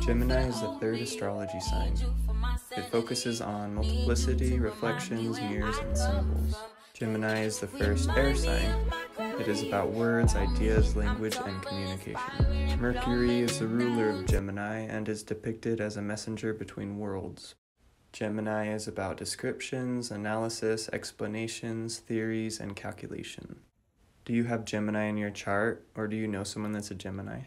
Gemini is the third astrology sign. It focuses on multiplicity, reflections, mirrors, and symbols. Gemini is the first air sign. It is about words, ideas, language, and communication. Mercury is the ruler of Gemini and is depicted as a messenger between worlds. Gemini is about descriptions, analysis, explanations, theories, and calculation. Do you have Gemini in your chart, or do you know someone that's a Gemini?